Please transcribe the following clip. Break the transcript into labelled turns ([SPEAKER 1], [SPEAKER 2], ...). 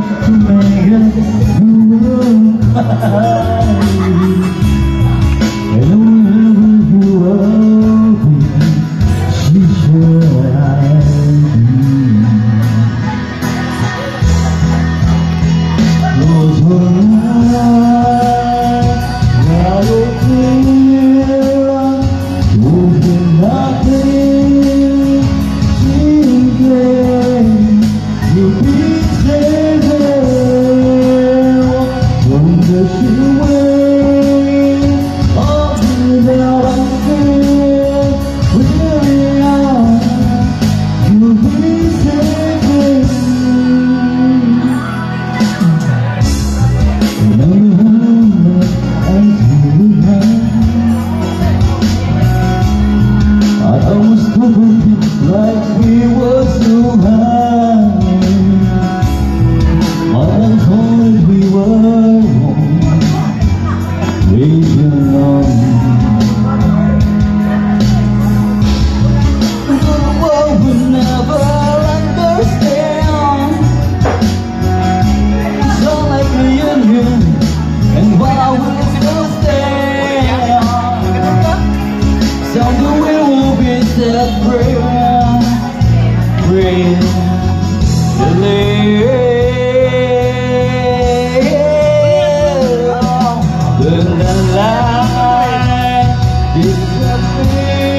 [SPEAKER 1] to make we
[SPEAKER 2] Yeah.